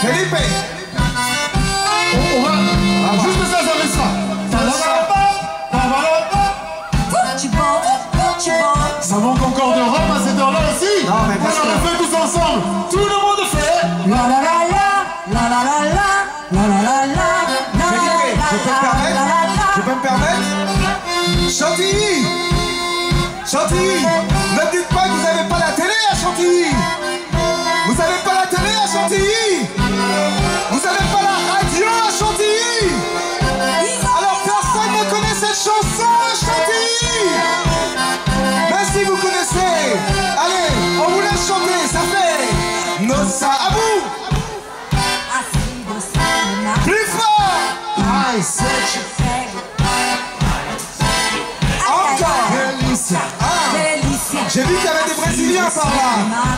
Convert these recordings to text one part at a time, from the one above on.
Felipe. Ça manque encore de rhum à cette heure-là aussi. Non, mais parce On le que- fait tous ensemble. Tout le monde fait. La la la la, la la la la, la la la la, la Felipe, je peux me permettre? Je peux me permettre? Chantilly! Chantilly! Ne dites pas que vous n'avez pas la télé à Chantilly J'ai vu qu'il y avait des Brésiliens par là.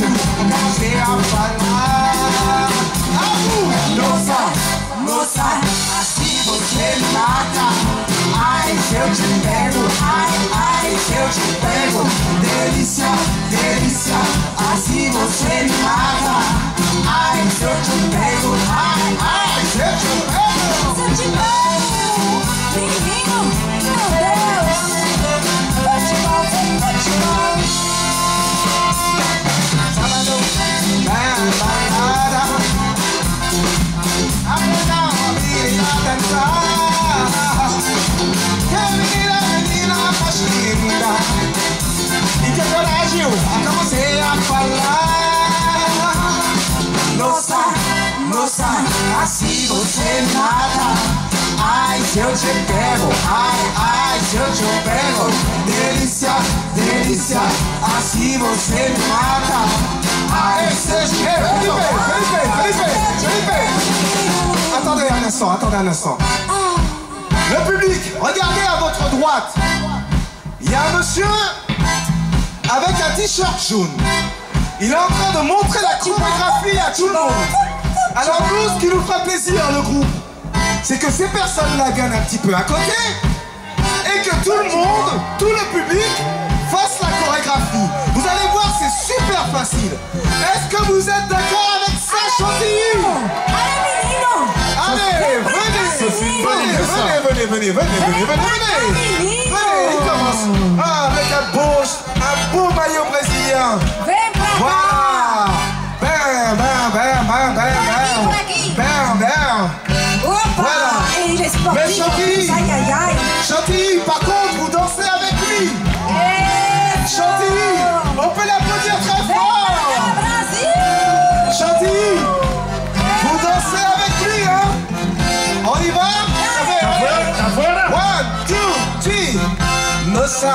Coragem No sea falar Moça, moça, assim você me mata. Ai, se eu te pego, ai, ai, se eu te pego. Delícia, delícia, a comecei a falar Moça, moça, assim você mata. Ai, se eu te pego, ai, ai, se eu te pego. Delícia, delícia, assim você mata. Ai, se eu te pego. Felipe, Felipe, Felipe Attendez un instant, attendez un instant Le public, regardez à votre droite Il y a un monsieur avec un t-shirt jaune Il est en train de montrer la chorégraphie à tout le monde Alors nous, ce qui nous fera plaisir, le groupe, c'est que ces personnes-là viennent un petit peu à côté et que tout le monde, tout le public fasse la chorégraphie. Vous allez voir, c'est super facile. Est-ce que vous êtes d'accord avec ça, Chantilly Ai, menino. Allez, venez une bonne Venez, idée, ça. venez, venez, venez, venez, venez, venez, venez menino. Venez, il commence Ah, avec un beau, un beau maillot brésilien Vem pra cá. Voilà Bam, bam, bam, bam, bam, bam Por aqui. Bam, bam Opa, Voilà. Mais. Chantilly. Chantilly, par contre, vous dansez avec lui. Chantilly, on peut l'applaudir très Vem fort Brasil. Chantilly, vous dansez avec lui, hein On y va? Ça fait-? One, two, three. Nossa,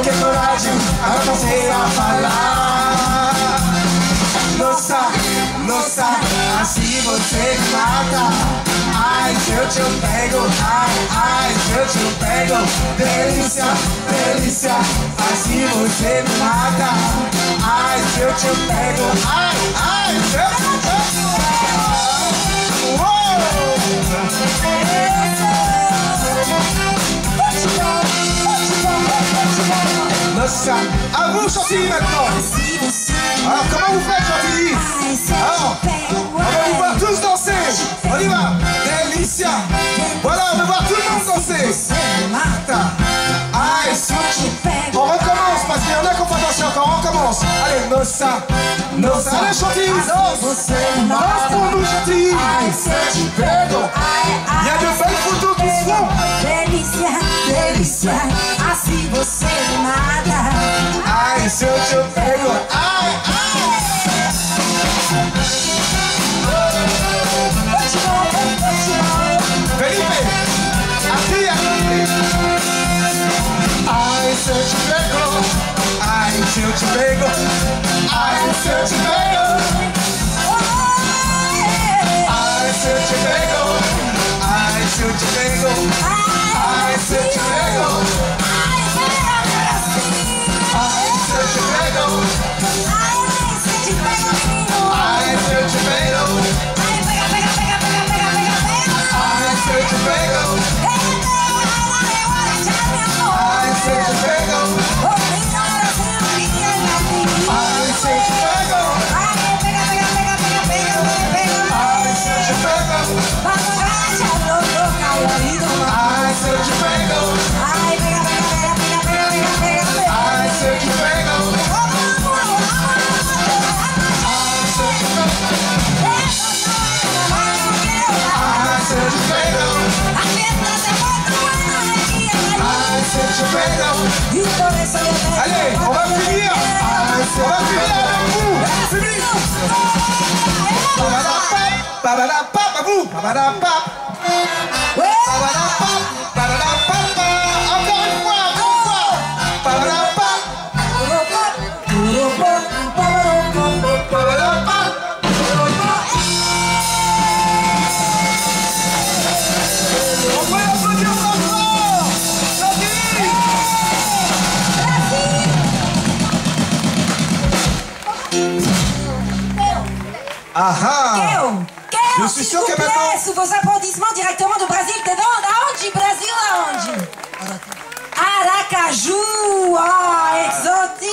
E que coragem, eu comecei a falar. Nossa, nossa, assim você mata. Ai, se eu te pego, ai, ai, se eu te pego. Delícia, delícia, assim você mata. Ai, se eu te pego, ai, ai, se eu te pego. Nossa, à vous Chantilly maintenant Alors comment vous faites Chantilly Alors, on va vous voir tous danser On y va Delicia Voilà, on va voir tout le monde danser Você me mata. Ai, Se eu te pego. encore, on commence. Allez, nossa, nossa. Allez, Chantilly, danse. Pour nous, Chantilly. Il y a de belles photos qui se font. Delícia, delícia. such a favor. I, I. Felipe, a ti, a ti. I said Tobago, I said Tobago, I said Tobago. I said Tobago, I said Tobago, I said Tobago. Allez, on va finir. On va finir avec vous. Fini. Babadapap, babadapap, babou, babadapap, Aha! Eu suis sûr que maintenant... Sous vos applaudissements directement du Brésil, de onde? Aonde? Brasil, aonde? Aracaju! Ah, exotique!